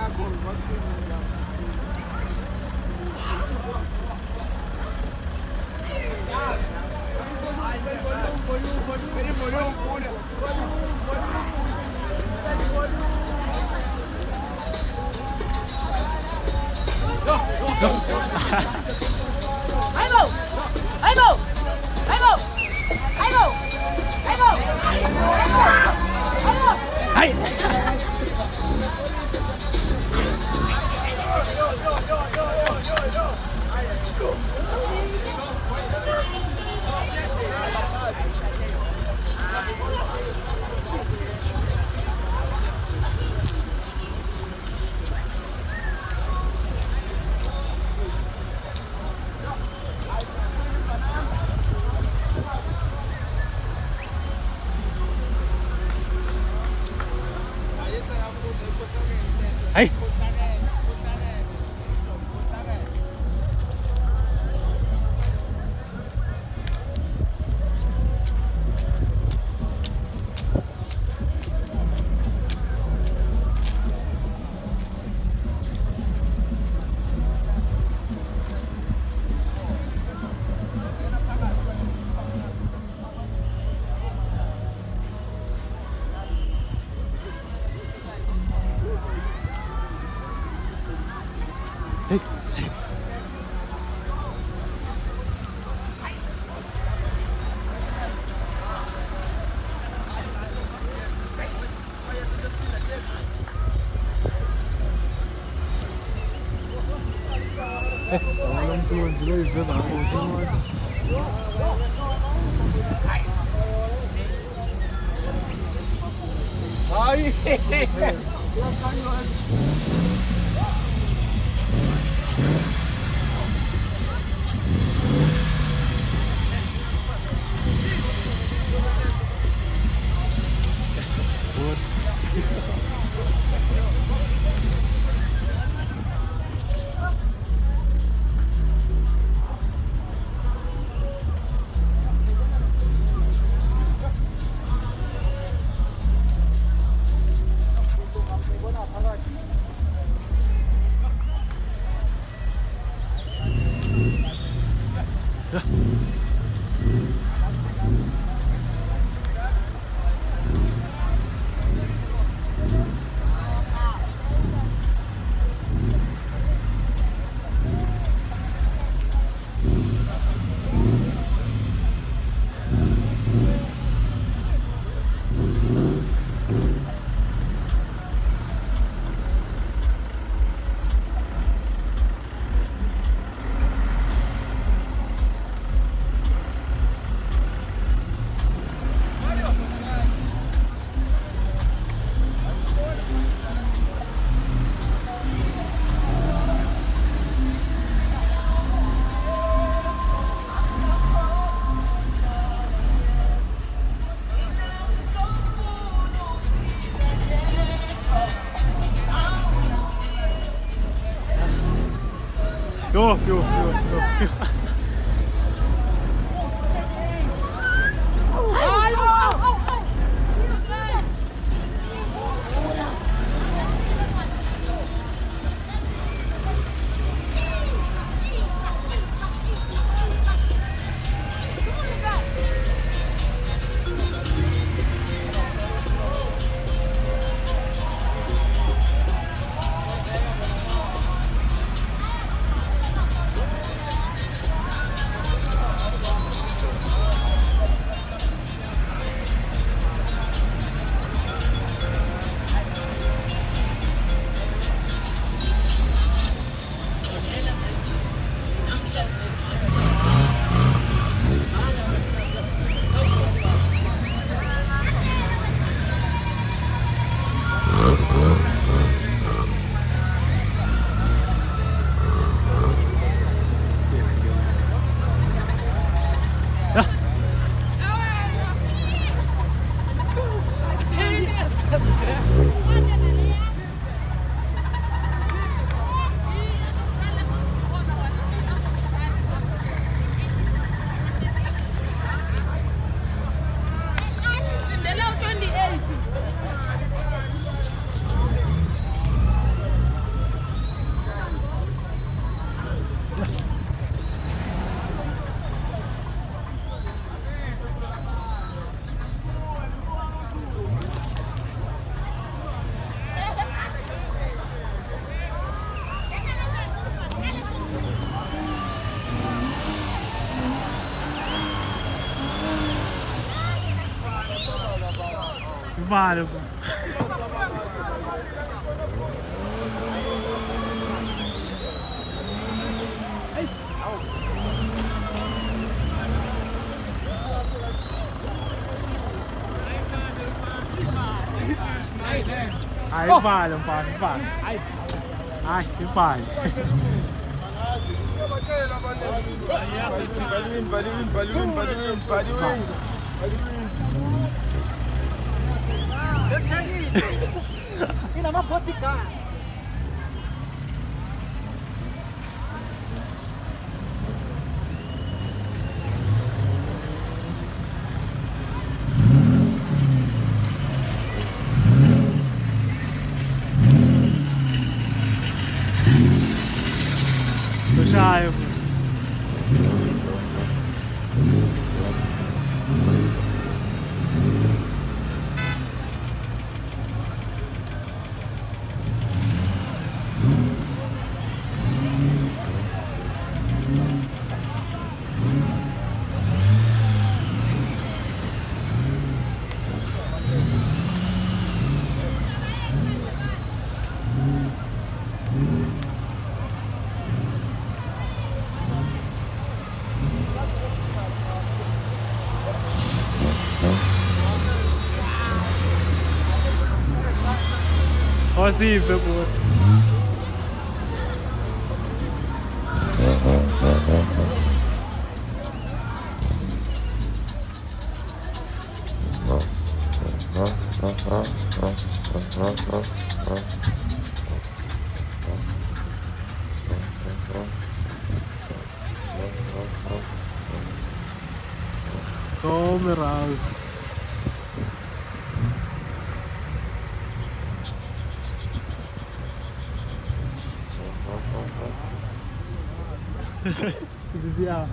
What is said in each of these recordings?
bakufika Aibo! All I'm doing today is just Good. Vale, pô. Aí. Vale, mfana, vale. Ina, mas pode ficar. Horrível, pô. Tome raus. bizarre.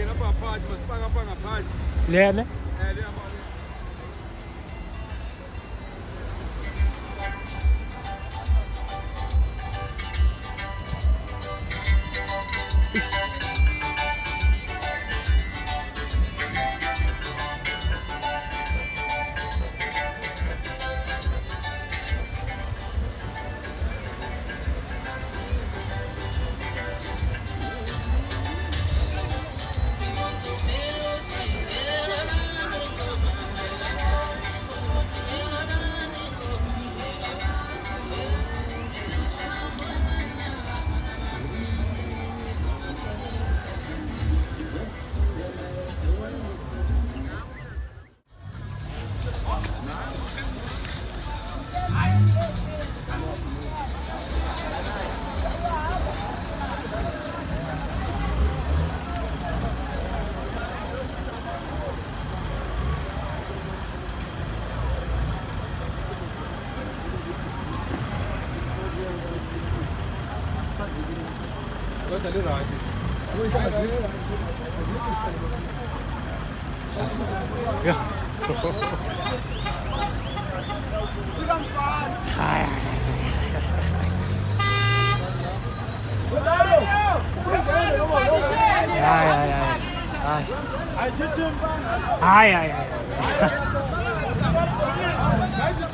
Erange mayingangeni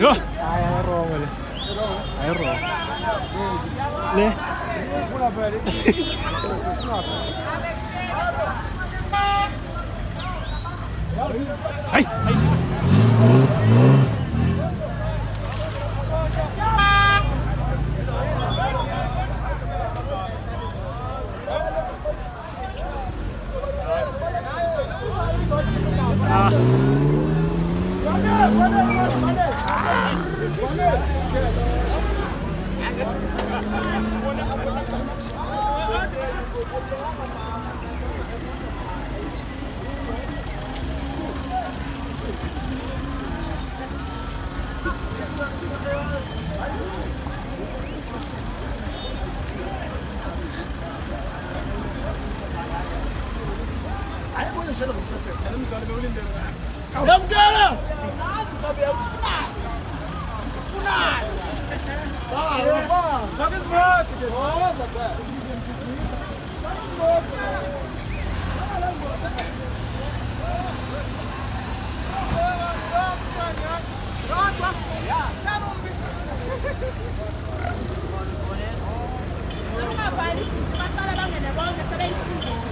Ja. Nej, jag är wrong eller? Jag är wrong. Nej. Hej! Hej! Ah. Come down! Rosa, cara. Tá louco, cara. Não, rapaz, ele vai parar da minha negócio, é peraí.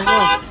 Sangos.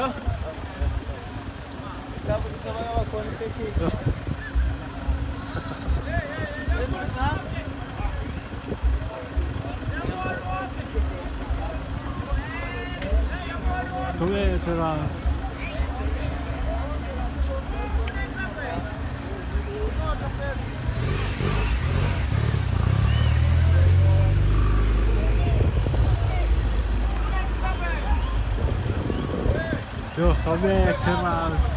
Então, acaba de trabalhar uma coisa, tem que. 동해에서랑 범해 제발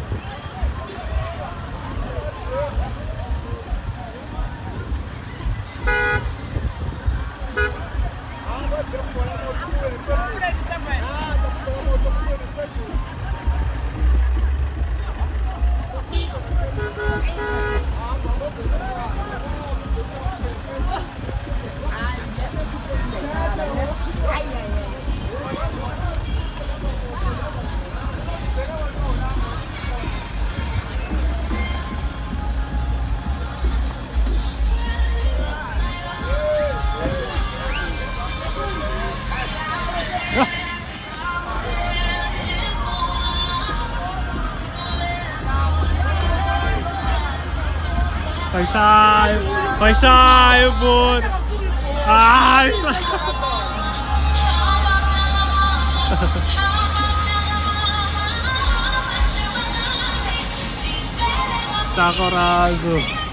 Vai shy, ai! Ah, Está corado.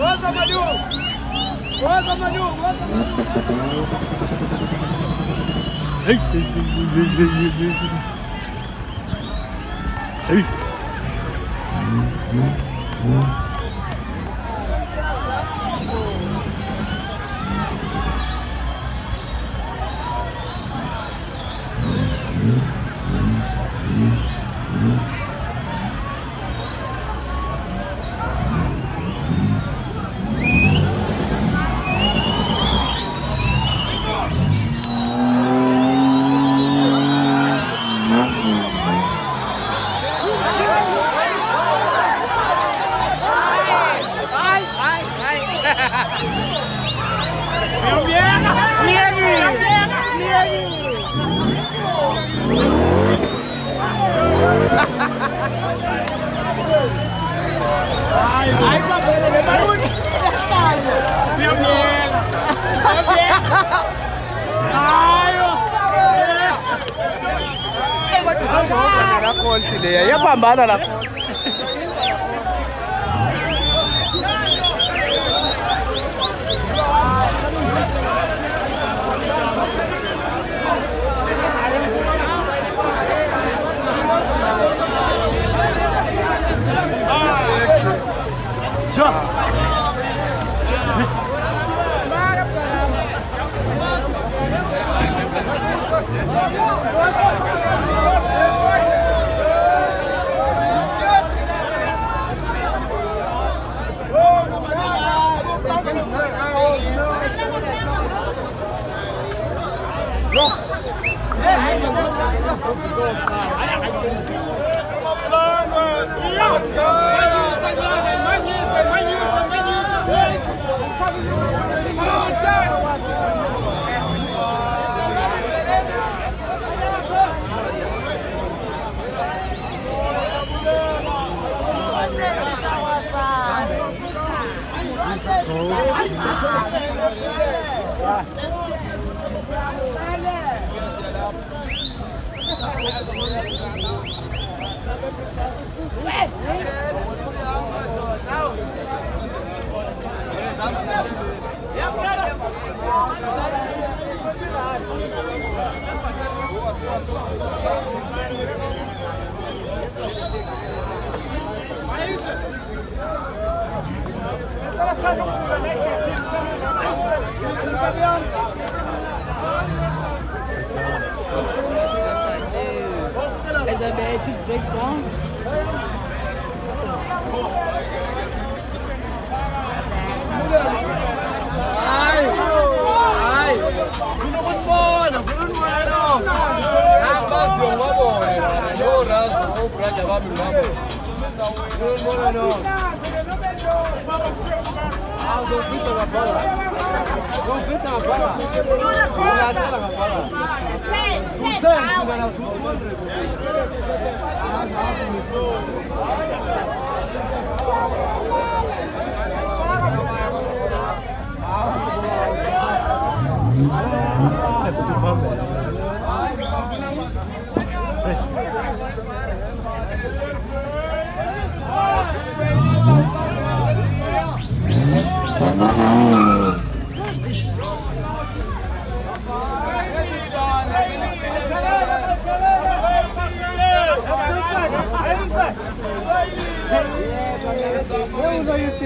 Volta, Manu! Volta, Manu! Volta, Manu! Ei, ei, ei, ei, ei, ei, ei. Ei.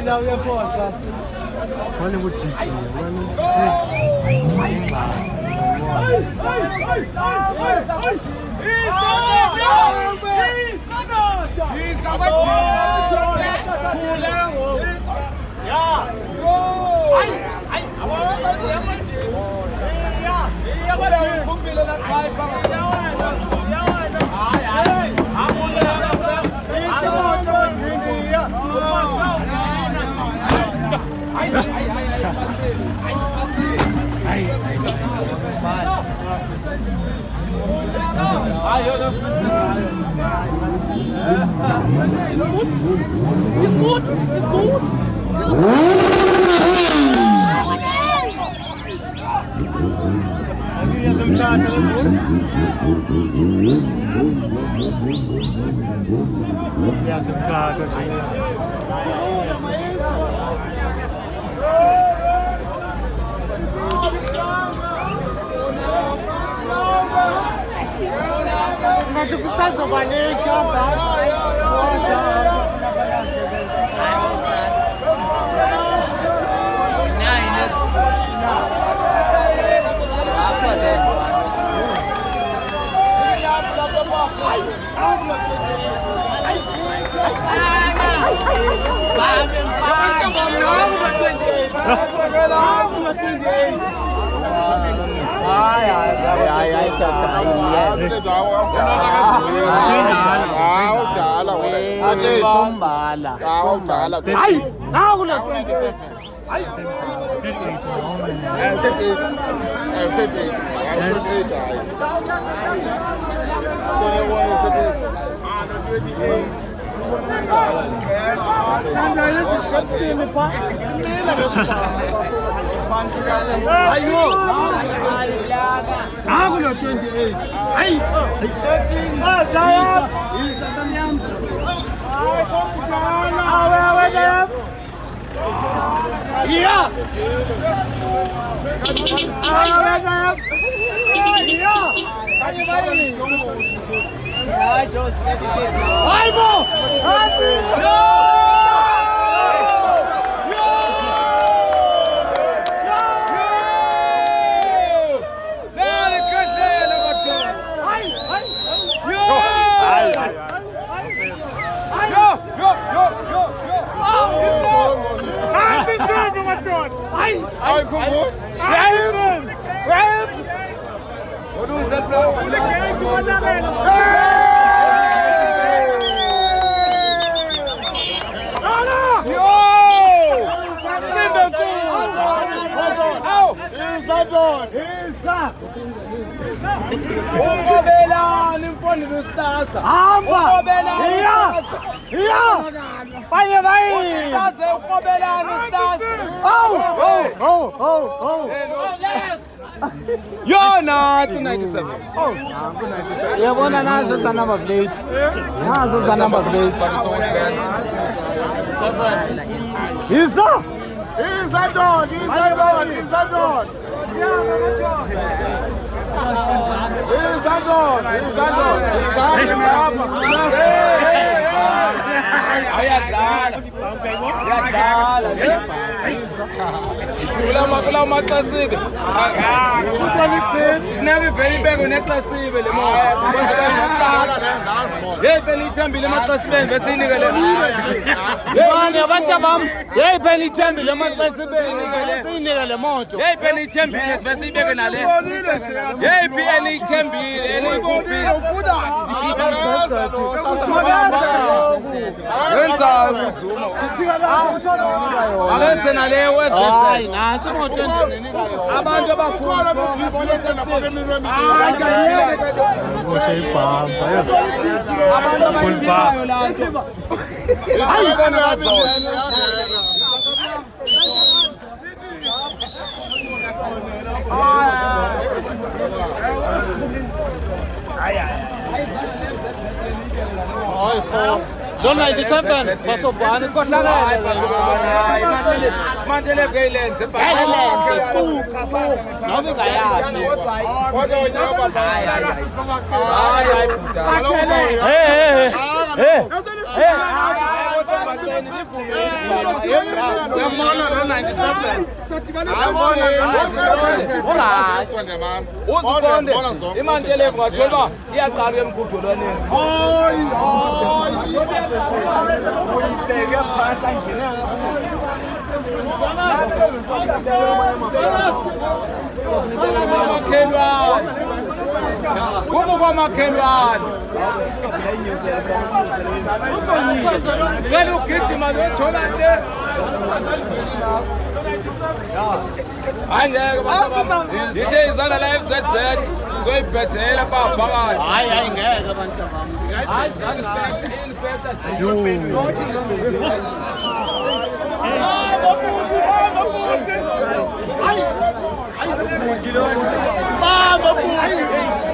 la uyefoxa mane kujijiya mane Yeah. Ist gut, ist gut. Ja, sind da, da, da. Katakusan Zobani, John Bye. hayi hayi hayi hayi awudala wesombala awudala hayi naku la 27 hayi 38 38 hayi Ben, ben de öyle bir şey tutayım mı? Ben de öyle bir şey tutayım mı? akulo 28 hayi Yeah. Hayi bo! Hayi! Ein Kombo? Reifen! Reifen! Und du bist blau. Yo! Sind wir gut! Au! Ihr seid dort! Uqobelani mfondini usitasa. Hamba. Iya. Iya. Oh. Oh. Oh. Oh. Oh. Yona 97. Uyabona naso sa number plate. Naso sa number plate. Isa. Isa don, isa don, isa don. Voy a dar, voy a dar. kulawo maxasibe funeka ivele ibekwe nexasibe le yeyi phela ithembile emaxasibeni besiyinikele mani abantu bam yeyi phela ithembile emaxasibeni siyinike le moto yeyi phela ithembile sive siyibeke nale yeyi phi eliyithembile eliyikhuphile wenzayo kuzuma alenze naleyo website. na tí mo tẹ́ ní nígbà yọ. abájọba kú ọ̀rọ̀ mi ti sí lóṣù náà fọ́bí mi rẹ́ mi dé. mo ṣe ń pa àbáyọ. abájọba yìí nígbà yọ la tó. báyìí kọ́ ni a sọ. Ay, ay. Ay, ay. ngo-97 basobhane kohlakelemantelekeilenze tu noma ingayapi yambona no-97uziqonde imantelevu ngathiwa uba iyaqalwa emgudulwaneni uyibeke phantla ngenaa kumu kwamakhelwane kelugijima lothola le hayi ngeke ngithe izana la fzz soyibhethela phaa phakathi hayi hayi ngeke bantabami Bamba, porra!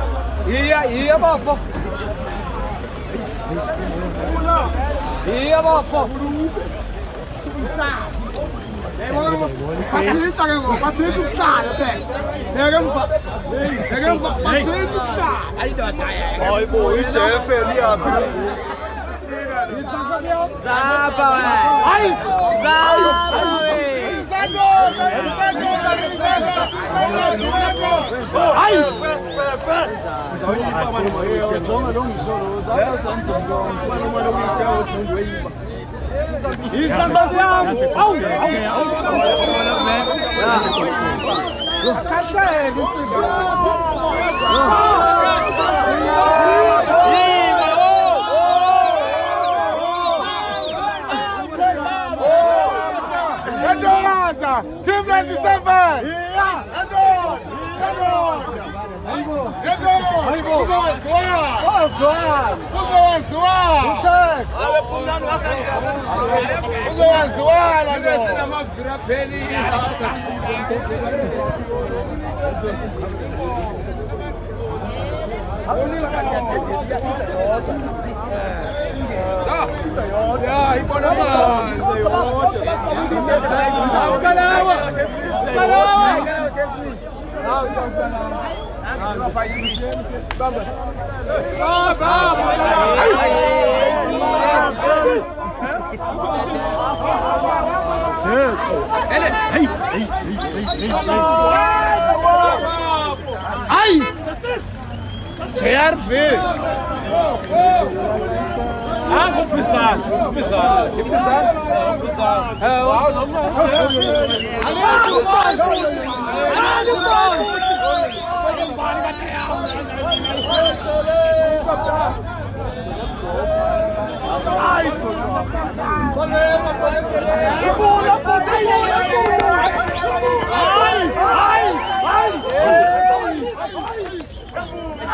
E aí, abafa. E abafa. Paciente, agora, paciente o que tá, pega. Pegamos, pegamos, paciente o que tá. Aí, dá, dá. Ai, boi, chefe, ali, abre. Zaba, ué! Ai! Zaba, ué! Zaba, ué! Zaba, ué! hayi jonga lo mzolo uzaasanzonzoaalokuyitheodundiweyiba isanibasi yam awu kahleke Team 97! Yeah. Bonsoir. Bonsoir. Bonsoir. Uthek. Abephumlani ngasanjalo nisiqobele. Uzowaziwana lo. Mina mavira pheli. Ya ibonakala yodwa. Ukalawa. Ukalawa. Hawu ngiyakuzwa. Ai! Cerve! Ah, vou pisar. Vou pisar. Tem que pisar. Não, vou pisar. É, uau, não vai. Aliás, o o Foi embora, Gabriel! Ai! Segura, pô, segura!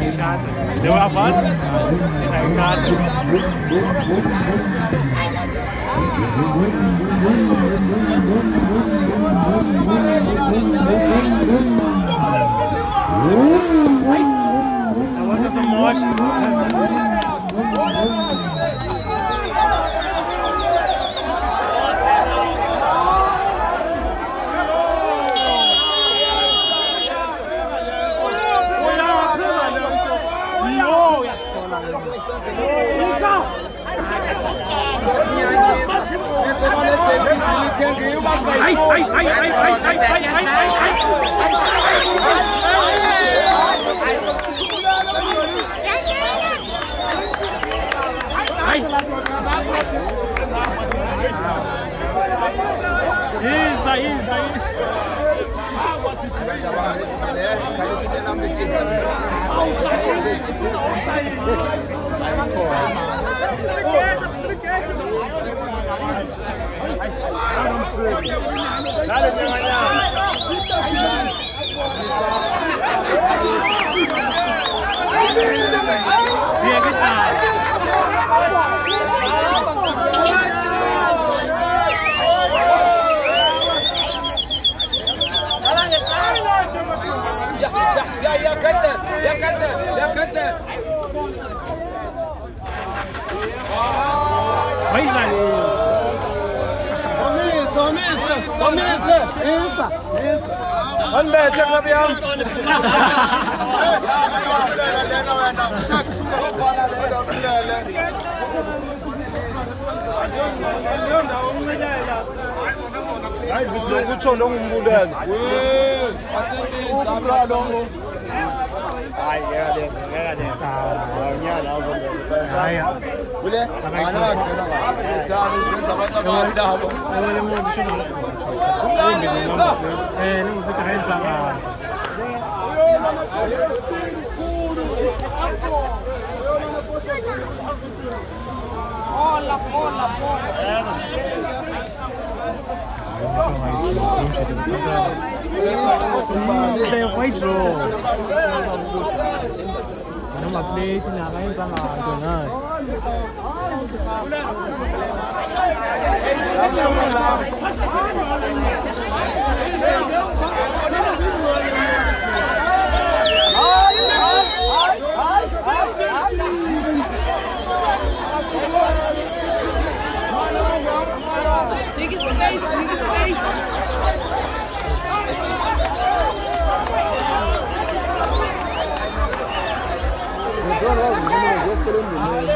Recata. Deu um avanço. Recata. Aguanta essa mostra. Dia kita. يا يا كتر يا كتر يا كتر Baik lagi. قميص Começa! Pensa! Pensa! Anbe çakla bir yan. Hayi kutsho lo ngumbulelo. Ubra lo ngu. Hayi ngeke le ngeke le. Awunyala awuzongena. Hayi. Ule ana bakhe. Tani zinto abantu abadala. Wena umuntu ushona. Eh, nimuzitaenza Mola, mola, Biggest space, biggest space. Yok, yok, yok, yok, yok, yok,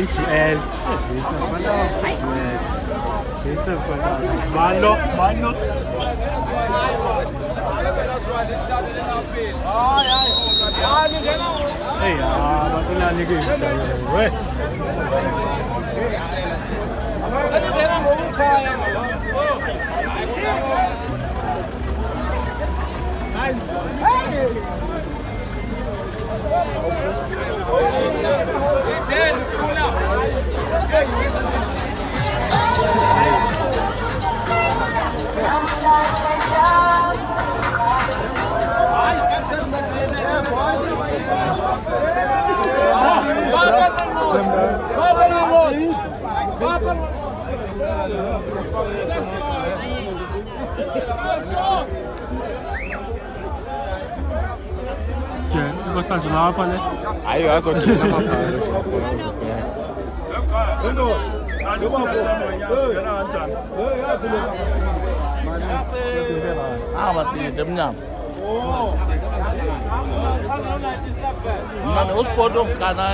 Ismael. Malo, malo. Hey, ah, bakit naligo yun sa'yo? Weh! Ano din ang hukaya mo? Oh! Let's go! uzohlanjulwa ngapha le hayi azogila abatinde emnyama mna nekusport of ghana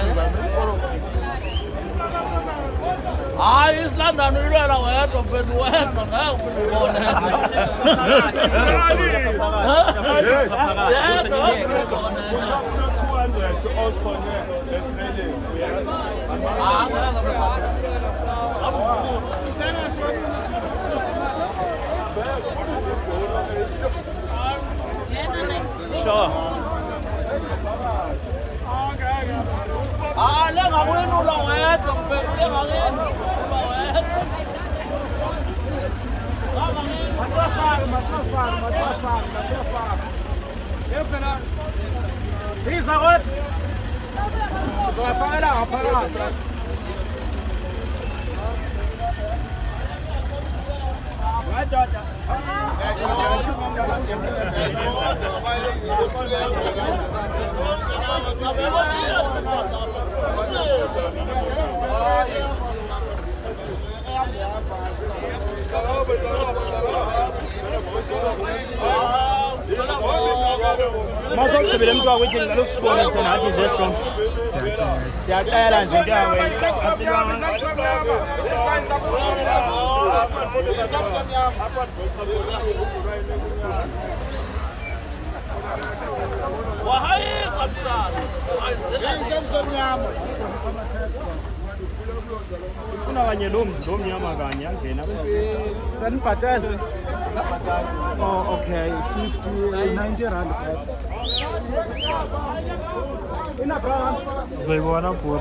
hayi isilondon ilwela wedwa mfethu wedwa ngeke ufike Sure. Ah, lengakwenu lo Hilfe, ist er Rot! So, fahr da, fahr da! ما زلت بلمدوا وجه العصب والإنسانات يزيفهم سيادة يا لازم جاوي wahaiza msana ize mzomnyama sifuna kanye lo mnyama kanye angena sanibhatale. Oh okay 50 90 rand. Inabraham zoyibona bhura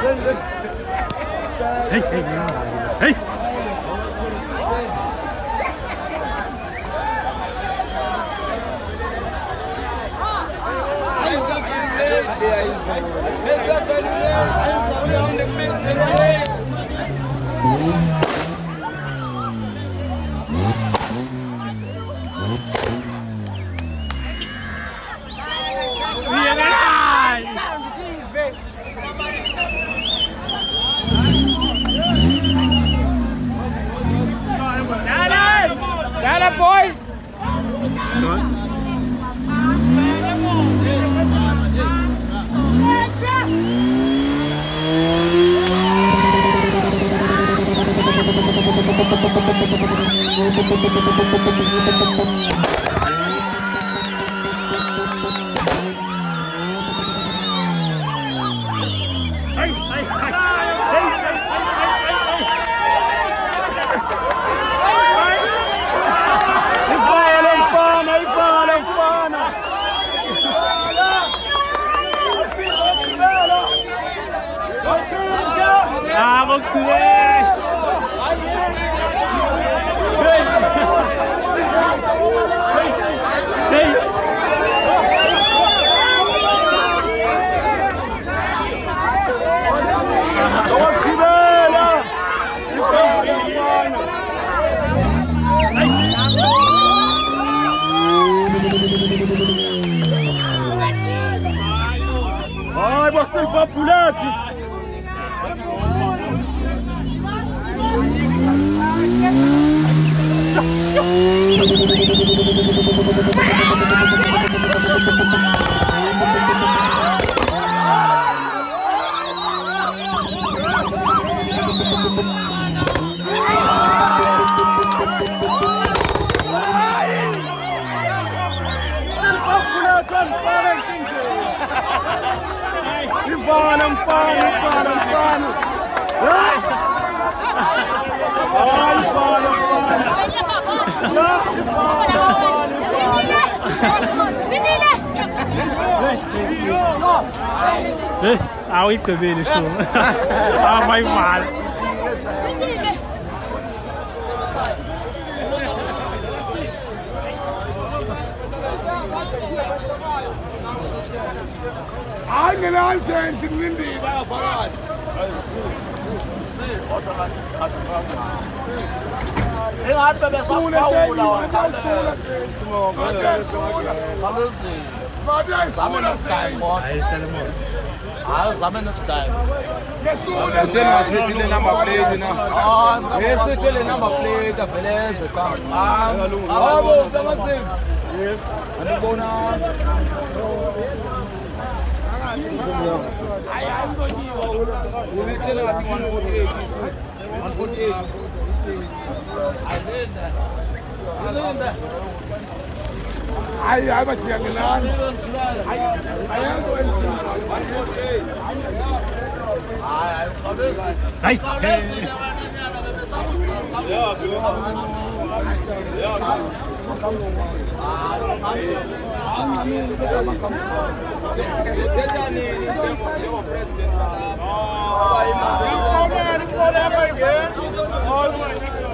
Hey, hey, hey. Dale, Thank you. Hayi basilva buleti. إيه عاويت بين شو Ingathi sule bebesaphawula seyisula wakhalezile. bathi ayisula Ayisula Hayi, Solomon. Hayi zame nesidai. nesule Senasithi le number plate na. Hayi Esithi le number plate aveleze cha. Hawo bengasivi. Yes. Andibona. Umekutshela ngathi 148 아이 알바 지하길란 아이 President.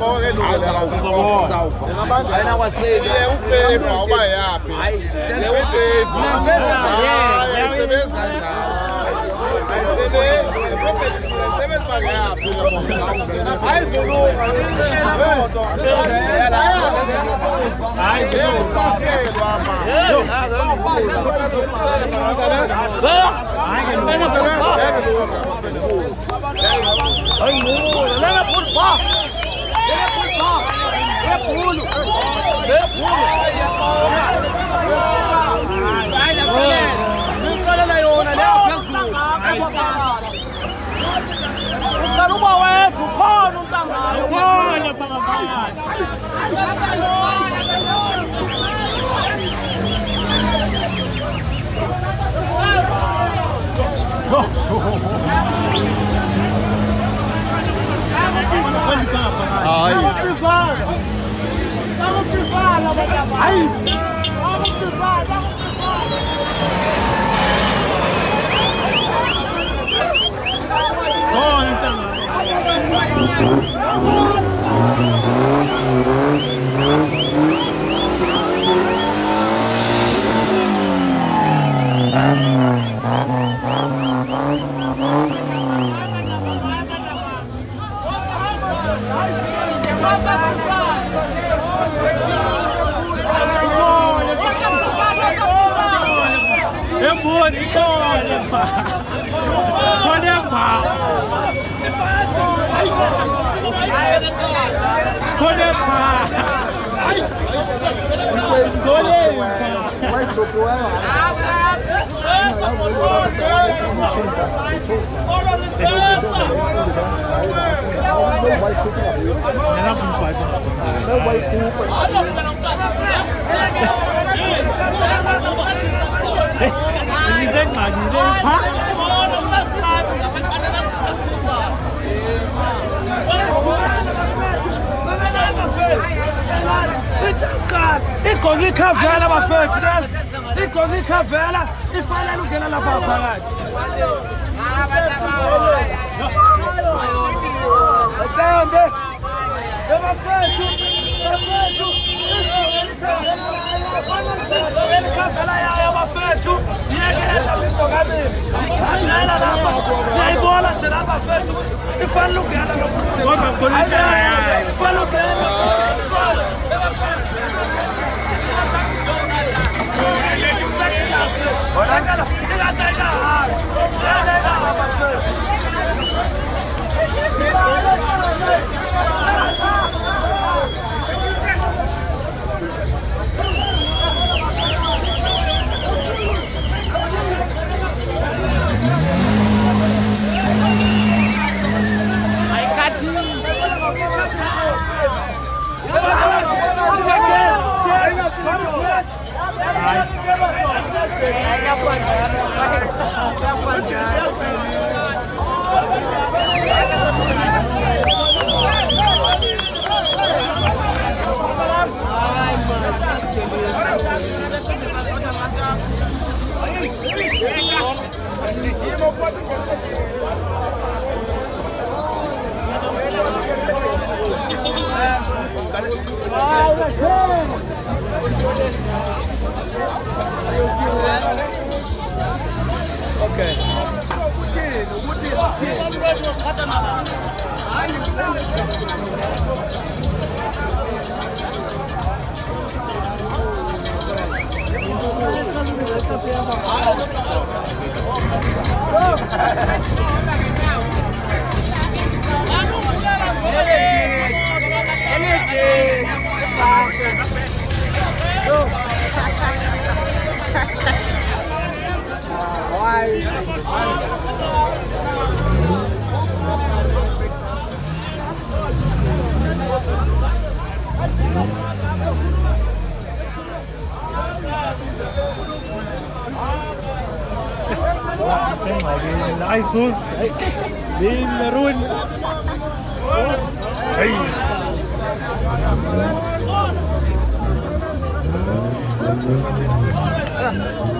isuka. 148. hayi hayi bajiyangelani ayanto Hayi. Uthetha nini njengo- njengopresident ifowunani ifowuni yakho ingeni ye ufevu awuba yaphi ye ufevu hayi ayisebenzi kanjalo ayisebenzi ayisebenzi bangayaphi ayizulunga moto Hayi. yeyokupaskelwa ma Uqala uba wedwa ukhona umntangalo. Ukhona phakaphakathi. Khona umntangalo. Emboni, Vai, Alexandre! Okay. Energy! Energy! Go! الايسوس بالمارون اي Thank.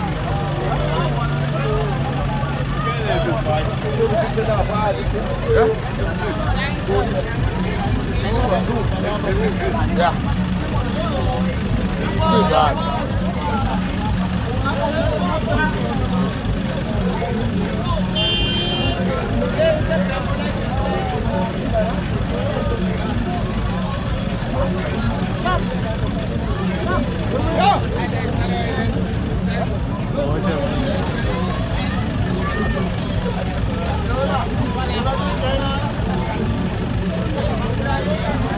Yeah. Obrigado. Thank you. Thank you.